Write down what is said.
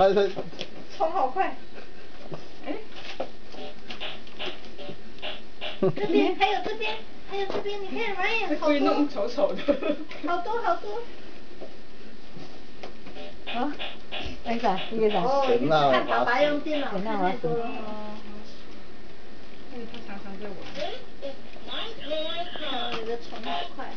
他他冲好快，哎，这边还有这边，还有这边，你看，哎呀，好，弄丑丑的，好多好多。啊，那啥，那个啥，看爸爸用电脑太多了。哦，因为他常常在。你的虫好快。